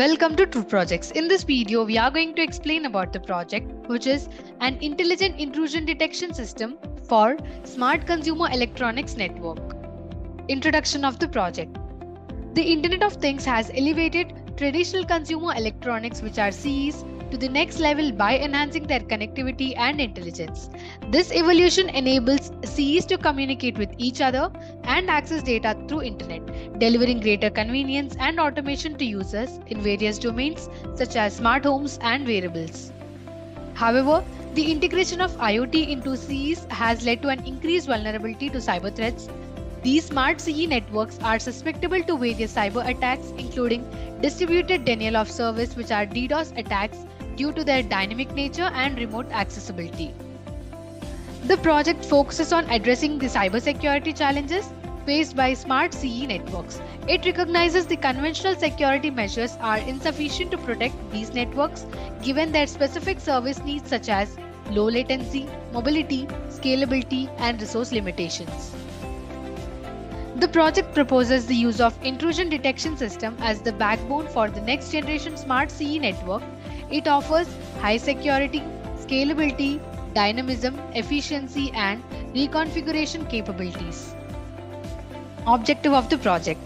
Welcome to TRU Projects. In this video, we are going to explain about the project, which is an intelligent intrusion detection system for smart consumer electronics network. Introduction of the project. The Internet of Things has elevated traditional consumer electronics, which are CEs, to the next level by enhancing their connectivity and intelligence. This evolution enables CEs to communicate with each other and access data through internet, delivering greater convenience and automation to users in various domains such as smart homes and wearables. However, the integration of IoT into CEs has led to an increased vulnerability to cyber threats. These smart CE networks are susceptible to various cyber attacks, including distributed denial of service, which are DDoS attacks due to their dynamic nature and remote accessibility. The project focuses on addressing the cybersecurity challenges faced by smart CE networks. It recognizes the conventional security measures are insufficient to protect these networks given their specific service needs such as low latency, mobility, scalability, and resource limitations. The project proposes the use of intrusion detection system as the backbone for the next generation smart CE network it offers high security, scalability, dynamism, efficiency, and reconfiguration capabilities. Objective of the project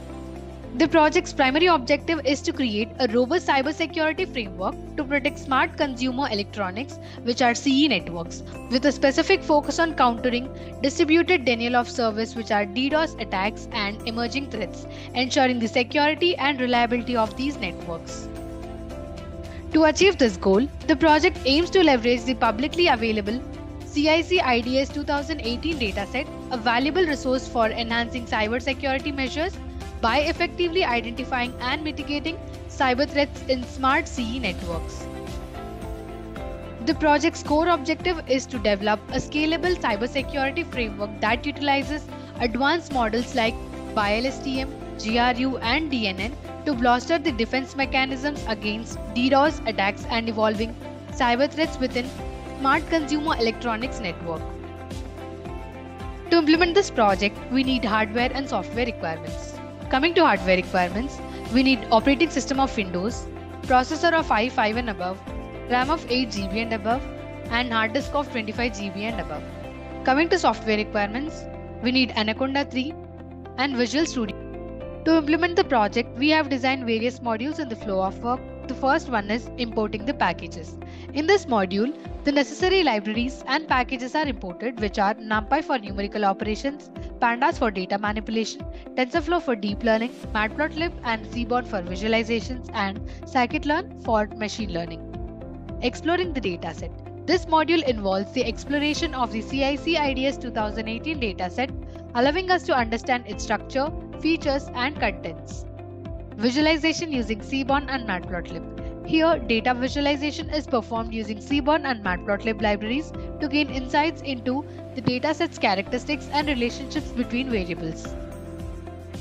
The project's primary objective is to create a robust cybersecurity framework to protect smart consumer electronics, which are CE networks, with a specific focus on countering distributed denial of service, which are DDoS attacks, and emerging threats, ensuring the security and reliability of these networks. To achieve this goal, the project aims to leverage the publicly available CIC IDS 2018 dataset, a valuable resource for enhancing cybersecurity measures by effectively identifying and mitigating cyber threats in smart CE networks. The project's core objective is to develop a scalable cybersecurity framework that utilizes advanced models like BILSTM, GRU, and DNN to bolster the defense mechanisms against DDoS attacks and evolving cyber threats within smart consumer electronics network. To implement this project, we need hardware and software requirements. Coming to hardware requirements, we need operating system of Windows, processor of i5 and above, RAM of 8 GB and above, and hard disk of 25 GB and above. Coming to software requirements, we need Anaconda 3 and Visual Studio. To implement the project, we have designed various modules in the flow of work. The first one is importing the packages. In this module, the necessary libraries and packages are imported, which are NumPy for numerical operations, Pandas for data manipulation, TensorFlow for deep learning, Matplotlib and Seaborn for visualizations, and scikit-learn for machine learning. Exploring the dataset. This module involves the exploration of the CIC IDS 2018 dataset, allowing us to understand its structure, features, and contents. Visualization using Seaborn and Matplotlib. Here, data visualization is performed using Seaborn and Matplotlib libraries to gain insights into the dataset's characteristics and relationships between variables.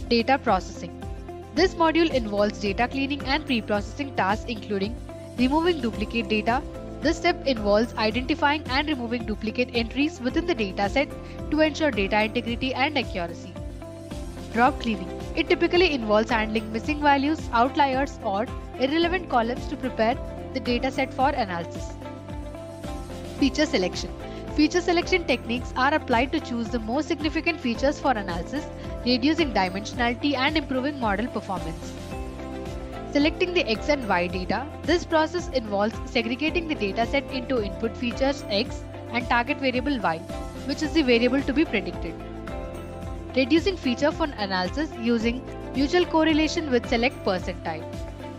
Data processing. This module involves data cleaning and pre-processing tasks including removing duplicate data. This step involves identifying and removing duplicate entries within the dataset to ensure data integrity and accuracy. Drop cleaning. It typically involves handling missing values, outliers, or irrelevant columns to prepare the dataset for analysis. Feature selection. Feature selection techniques are applied to choose the most significant features for analysis, reducing dimensionality and improving model performance. Selecting the X and Y data. This process involves segregating the dataset into input features X and target variable Y, which is the variable to be predicted reducing feature for analysis using mutual correlation with select percentile.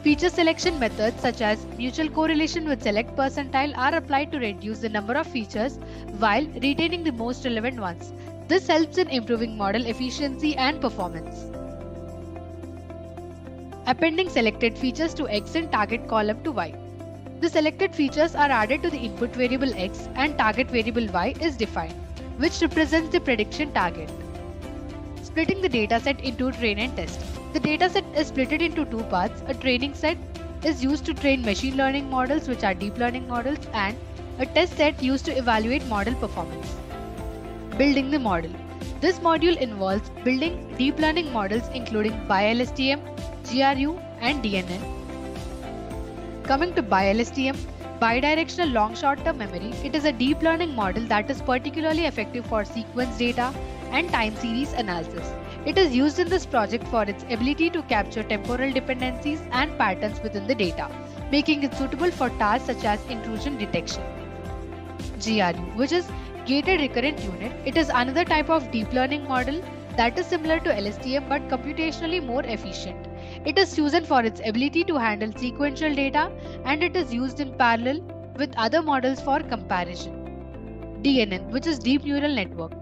Feature selection methods such as mutual correlation with select percentile are applied to reduce the number of features while retaining the most relevant ones. This helps in improving model efficiency and performance. Appending selected features to X and target column to Y. The selected features are added to the input variable X and target variable Y is defined, which represents the prediction target splitting the dataset into train and test. The dataset is split into two parts. A training set is used to train machine learning models, which are deep learning models, and a test set used to evaluate model performance. Building the model. This module involves building deep learning models including BILSTM, GRU, and DNN. Coming to BiLSTM, bidirectional long short-term memory, it is a deep learning model that is particularly effective for sequence data and time series analysis. It is used in this project for its ability to capture temporal dependencies and patterns within the data, making it suitable for tasks such as intrusion detection. GRU, which is Gated Recurrent Unit, it is another type of deep learning model that is similar to LSTM but computationally more efficient. It is chosen for its ability to handle sequential data and it is used in parallel with other models for comparison. DNN, which is Deep Neural Network.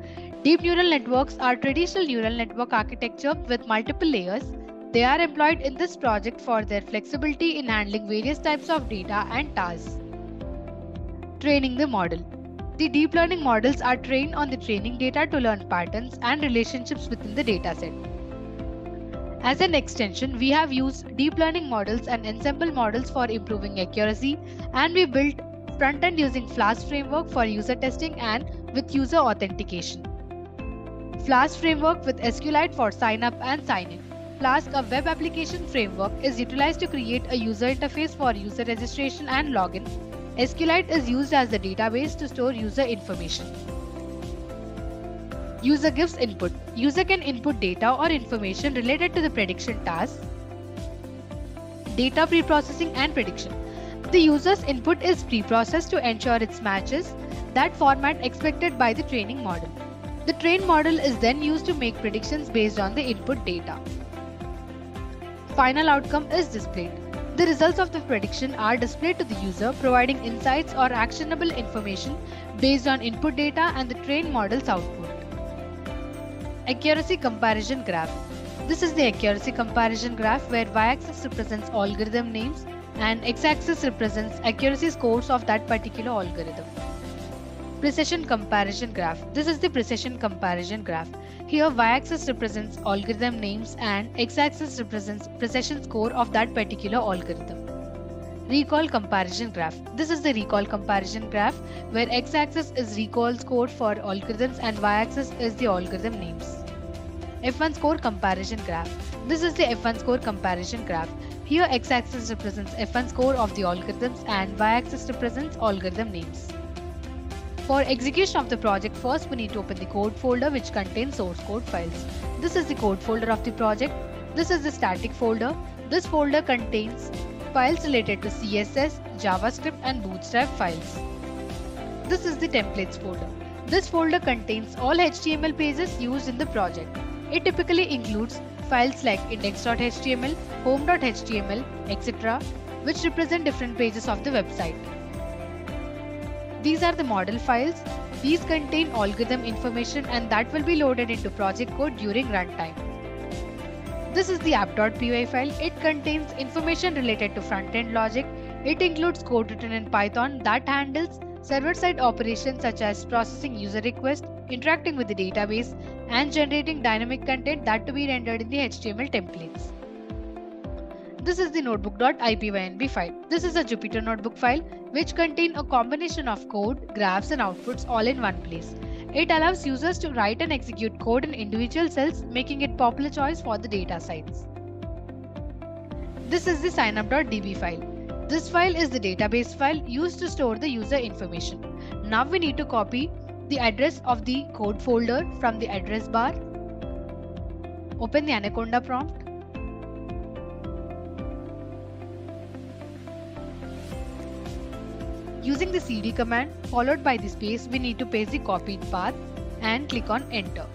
Deep neural networks are traditional neural network architecture with multiple layers. They are employed in this project for their flexibility in handling various types of data and tasks. Training the model. The deep learning models are trained on the training data to learn patterns and relationships within the dataset. As an extension, we have used deep learning models and ensemble models for improving accuracy, and we built front end using Flask framework for user testing and with user authentication. Flask framework with SQLite for sign up and sign in. Flask, a web application framework, is utilized to create a user interface for user registration and login SQLite is used as the database to store user information. User gives input. User can input data or information related to the prediction task, data preprocessing and prediction. The user's input is preprocessed to ensure it matches that format expected by the training model. The trained model is then used to make predictions based on the input data. Final outcome is displayed. The results of the prediction are displayed to the user, providing insights or actionable information based on input data and the trained model's output. Accuracy Comparison Graph This is the accuracy comparison graph where y-axis represents algorithm names and x-axis represents accuracy scores of that particular algorithm. Precision Comparison Graph This is the precision comparison graph. Here y-axis represents algorithm names and x-axis represents precision score of that particular algorithm. Recall comparison graph. This is the recall comparison graph where x-axis is recall score for algorithms and y-axis is the algorithm names. F1 score comparison graph. This is the F1 score comparison graph. Here x-axis represents F1 score of the algorithms and y-axis represents algorithm names. For execution of the project, first we need to open the code folder which contains source code files. This is the code folder of the project. This is the static folder. This folder contains files related to CSS, JavaScript and Bootstrap files. This is the templates folder. This folder contains all HTML pages used in the project. It typically includes files like index.html, home.html, etc., which represent different pages of the website. These are the model files. These contain algorithm information and that will be loaded into project code during runtime. This is the app.py file. It contains information related to front-end logic. It includes code written in Python that handles server-side operations such as processing user requests, interacting with the database, and generating dynamic content that to be rendered in the HTML templates. This is the notebook.ipynb file. This is a Jupyter notebook file which contain a combination of code, graphs and outputs all in one place. It allows users to write and execute code in individual cells, making it popular choice for the data science. This is the signup.db file. This file is the database file used to store the user information. Now we need to copy the address of the code folder from the address bar. Open the Anaconda prompt Using the cd command followed by the space, we need to paste the copied path and click on enter.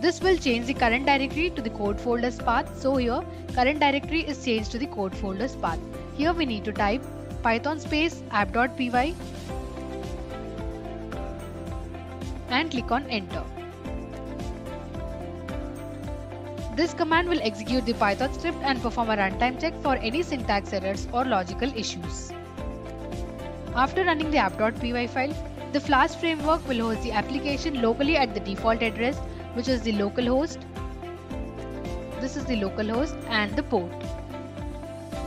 This will change the current directory to the code folder's path. So here current directory is changed to the code folder's path. Here we need to type python space app.py and click on enter. This command will execute the Python script and perform a runtime check for any syntax errors or logical issues. After running the app.py file, the Flask framework will host the application locally at the default address, which is the localhost. This is the localhost and the port.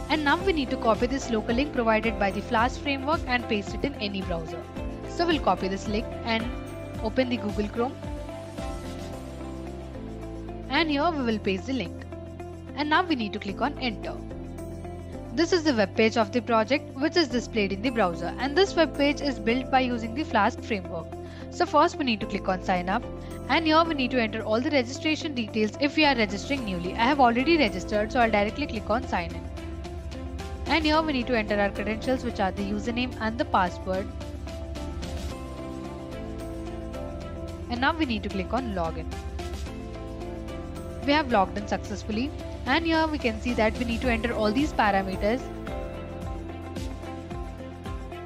And now we need to copy this local link provided by the Flask framework and paste it in any browser. So we'll copy this link and open the Google Chrome. And here we will paste the link. And now we need to click on enter. This is the web page of the project which is displayed in the browser and this web page is built by using the Flask framework. So first we need to click on sign up and here we need to enter all the registration details if we are registering newly. I have already registered so I'll directly click on sign in. And here we need to enter our credentials which are the username and the password. And now we need to click on login. We have logged in successfully and here we can see that we need to enter all these parameters.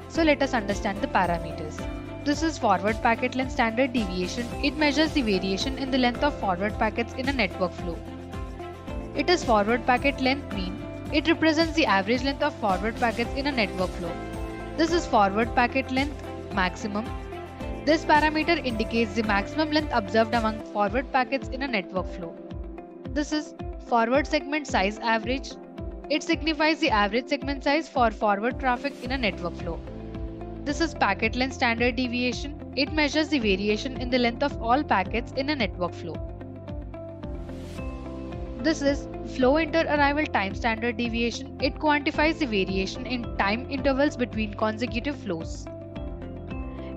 So let us understand the parameters. This is forward packet length standard deviation. It measures the variation in the length of forward packets in a network flow. It is forward packet length mean. It represents the average length of forward packets in a network flow. This is forward packet length maximum. This parameter indicates the maximum length observed among forward packets in a network flow. This is forward segment size average. It signifies the average segment size for forward traffic in a network flow. This is packet length standard deviation. It measures the variation in the length of all packets in a network flow. This is flow inter-arrival time standard deviation. It quantifies the variation in time intervals between consecutive flows.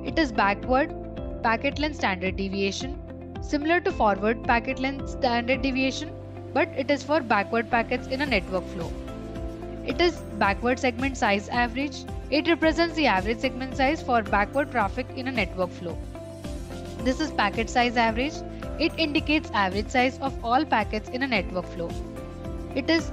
It is backward packet length standard deviation. Similar to forward packet length standard deviation, but it is for backward packets in a network flow. It is backward segment size average. It represents the average segment size for backward traffic in a network flow. This is packet size average. It indicates average size of all packets in a network flow. It is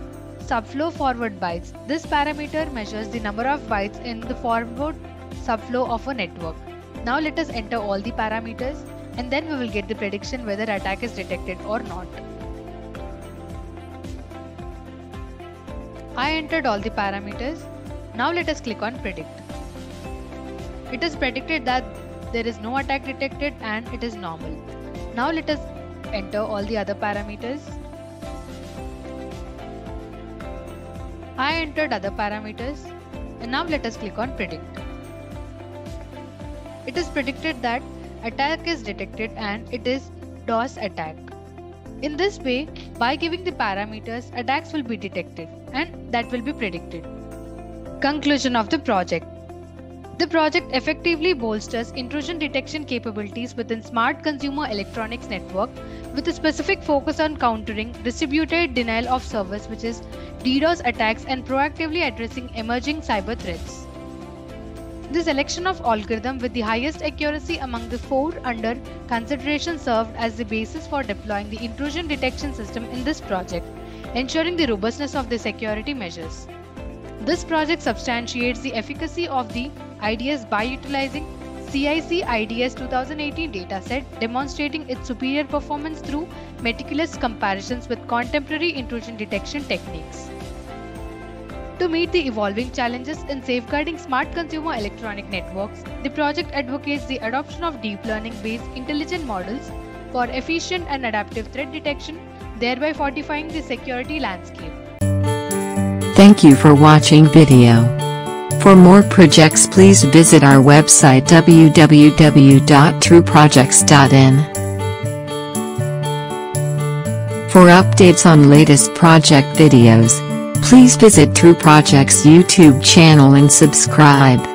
subflow forward bytes. This parameter measures the number of bytes in the forward subflow of a network. Now let us enter all the parameters and then we will get the prediction whether attack is detected or not. I entered all the parameters. Now let us click on predict. It is predicted that there is no attack detected and it is normal. Now let us enter all the other parameters. I entered other parameters and now let us click on predict. It is predicted that attack is detected and it is DOS attack. In this way, by giving the parameters, attacks will be detected and that will be predicted. Conclusion of the project The project effectively bolsters intrusion detection capabilities within smart consumer electronics network with a specific focus on countering distributed denial of service which is DDoS attacks and proactively addressing emerging cyber threats. The selection of algorithm with the highest accuracy among the four under consideration served as the basis for deploying the intrusion detection system in this project, ensuring the robustness of the security measures. This project substantiates the efficacy of the IDS by utilizing CIC IDS 2018 dataset, demonstrating its superior performance through meticulous comparisons with contemporary intrusion detection techniques. To meet the evolving challenges in safeguarding smart consumer electronic networks, the project advocates the adoption of deep learning based intelligent models for efficient and adaptive threat detection, thereby fortifying the security landscape. Thank you for watching video. For more projects please visit our website www.truprojects.in. For updates on latest project videos, Please visit TRU Project's YouTube channel and subscribe.